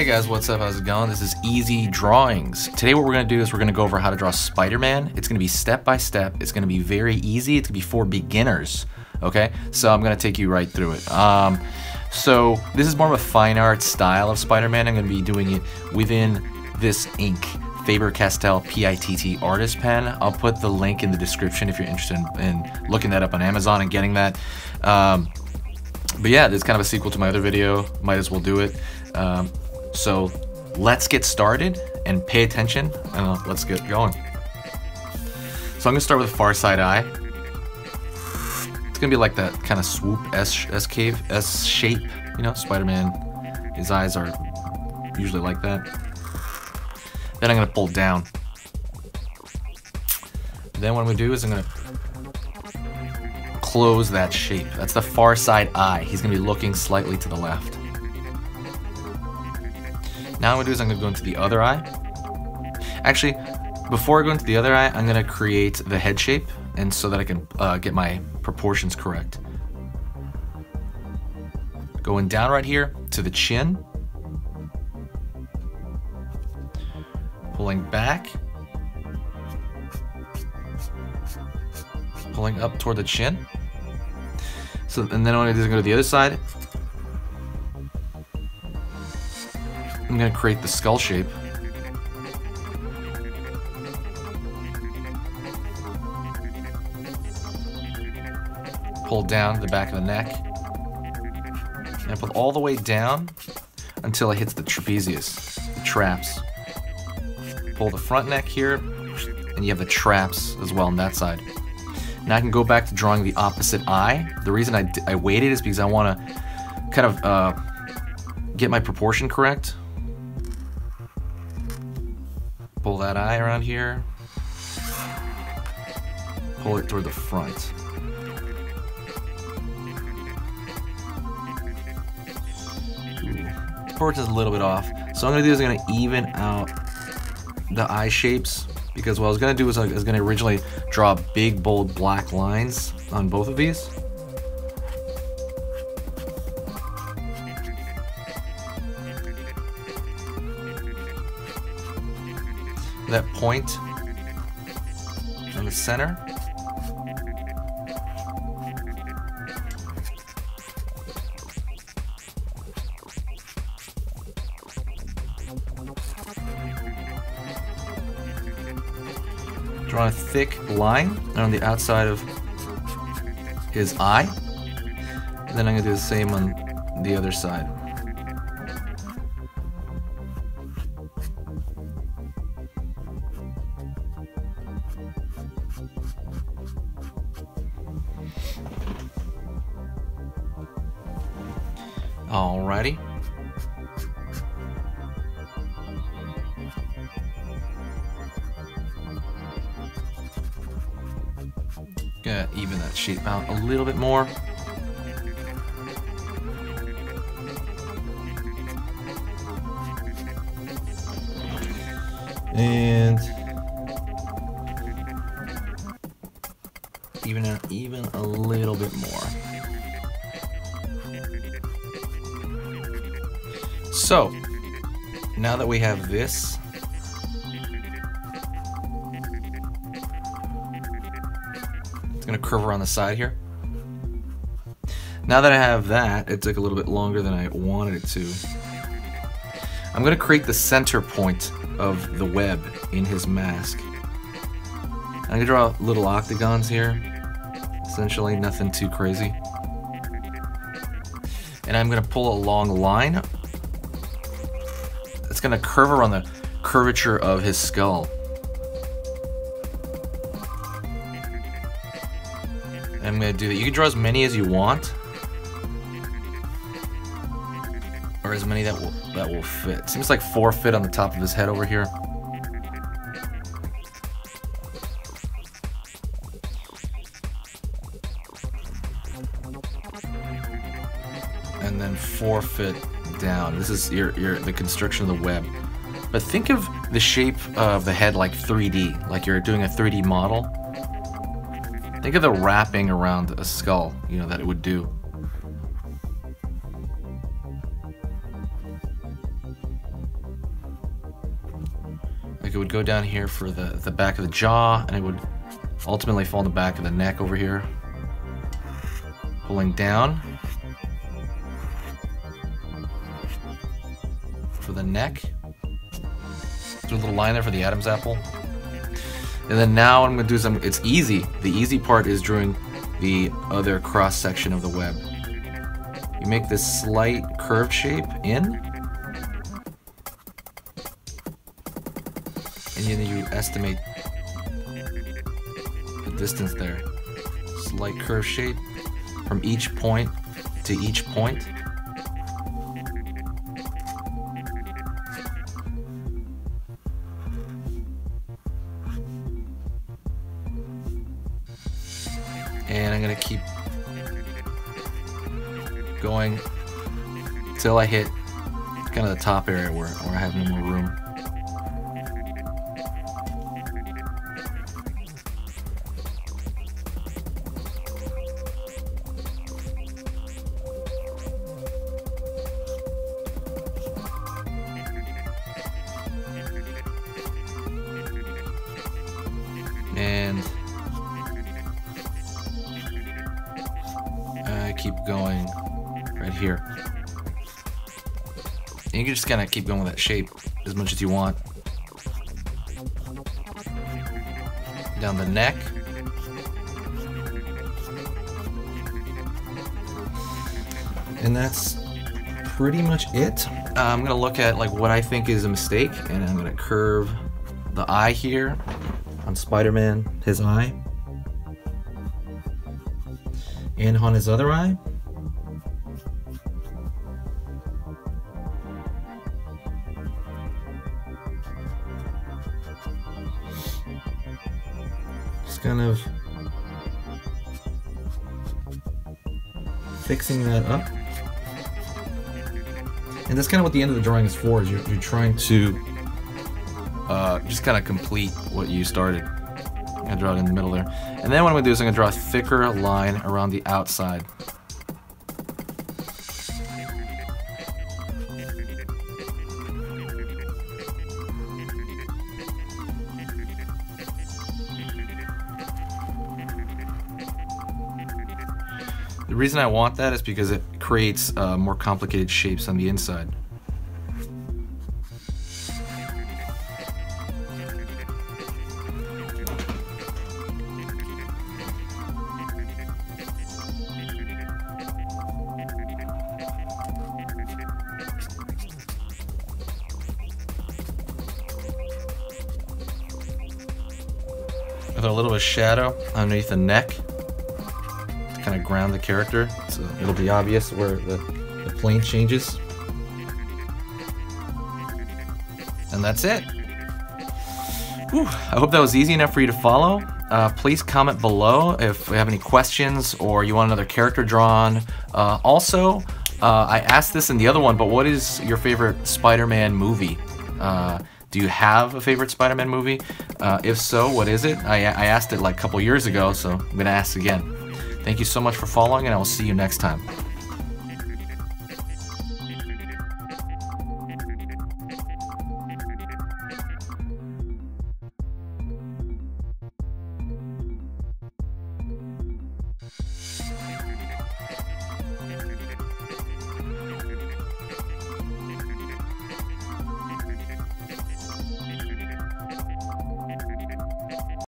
Hey guys, what's up? How's it going? This is Easy Drawings. Today what we're to do is we're to go over how to draw Spider-Man. It's to be step by step. It's to be very easy. It's to be for beginners. Okay, so I'm to take you right through it. Um, so this is more of a fine art style of Spider-Man. I'm to be doing it within this ink. Faber-Castell PITT artist pen. I'll put the link in the description if you're interested in, in looking that up on Amazon and getting that. Um, but yeah, this is kind of a sequel to my other video. Might as well do it. Um, so let's get started and pay attention and uh, let's get going. So I'm gonna start with the far side eye. It's gonna be like that kind of swoop S, S cave S shape, you know, Spider-Man. His eyes are usually like that. Then I'm gonna pull down. Then what I'm gonna do is I'm gonna close that shape. That's the far side eye. He's gonna be looking slightly to the left. Now what I'm gonna do is I'm gonna go into the other eye. Actually, before I go into the other eye, I'm gonna create the head shape and so that I can uh, get my proportions correct. Going down right here to the chin. Pulling back. Pulling up toward the chin. So, and then what I'm gonna do is go to the other side gonna create the skull shape. Pull down the back of the neck. And pull all the way down until it hits the trapezius, the traps. Pull the front neck here, and you have the traps as well on that side. Now I can go back to drawing the opposite eye. The reason I, I waited is because I want to kind of uh, get my proportion correct That eye around here. Pull it toward the front. Proportion's a little bit off. So I'm gonna do is I'm gonna even out the eye shapes because what I was gonna do is I was gonna originally draw big bold black lines on both of these. That point in the center. Draw a thick line on the outside of his eye. And then I'm going to do the same on the other side. Alrighty. Gonna even that shape out a little bit more. And even even a little bit more. So, now that we have this, it's to curve around the side here. Now that I have that, it took a little bit longer than I wanted it to. I'm to create the center point of the web in his mask. I'm to draw little octagons here. Essentially, nothing too crazy. And I'm to pull a long line it's gonna curve around the curvature of his skull. I'm gonna do that. You can draw as many as you want. Or as many that will that will fit. Seems like four fit on the top of his head over here. And then four fit down. This is your, your the construction of the web. But think of the shape of the head like 3D, like you're doing a 3D model. Think of the wrapping around a skull, you know, that it would do. Like it would go down here for the, the back of the jaw, and it would ultimately fall in the back of the neck over here. Pulling down. Neck. Do a little line there for the Adam's apple. And then now I'm going to do I'm, it's easy. The easy part is drawing the other cross section of the web. You make this slight curved shape in. And then you estimate the distance there. Slight curved shape from each point to each point. Going till I hit kind of the top area where, where I have no more room. And I keep going here. And you can just kind of keep going with that shape as much as you want. Down the neck. And that's pretty much it. Uh, I'm gonna look at like what I think is a mistake and I'm gonna curve the eye here on Spider-Man, his eye. And on his other eye. Kind of fixing that up. And that's kind of what the end of the drawing is for, is you're, you're trying to uh, just kind of complete what you started. I'm gonna draw it in the middle there. And then what I'm gonna do is I'm gonna draw a thicker line around the outside. The reason I want that is because it creates uh, more complicated shapes on the inside. With a little bit of shadow underneath the neck kind the character, so it'll be obvious where the, the plane changes. And that's it. Whew, I hope that was easy enough for you to follow. Uh, please comment below if you have any questions or you want another character drawn. Uh, also, uh, I asked this in the other one, but what is your favorite Spider-Man movie? Uh, do you have a favorite Spider-Man movie? Uh, if so, what is it? I, I asked it like a couple years ago, so I'm gonna ask again. Thank you so much for following, and I will see you next time.